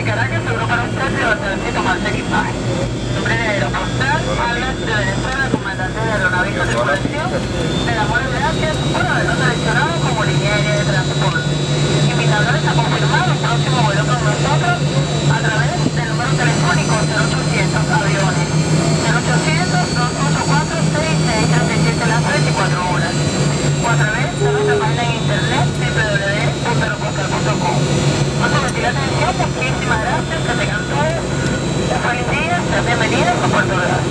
de Caracas, Europa para un cambio de tomarse equipaje. Nombre de aeropostal, hablas de Venezuela, comandante de aeronavíos de colección, de la Guardia de Asia, por haberlo seleccionado como línea de transporte. Invitadores a confirmar un próximo vuelo con nosotros. Thank you.